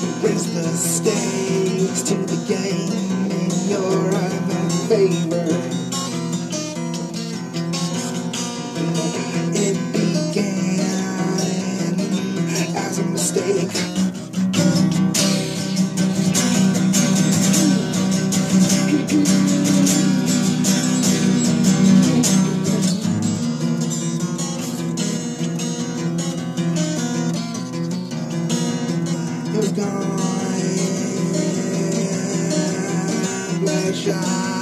You raise the stakes to the game, and you're my favorite. It began as a mistake. Gone. Bloodshot.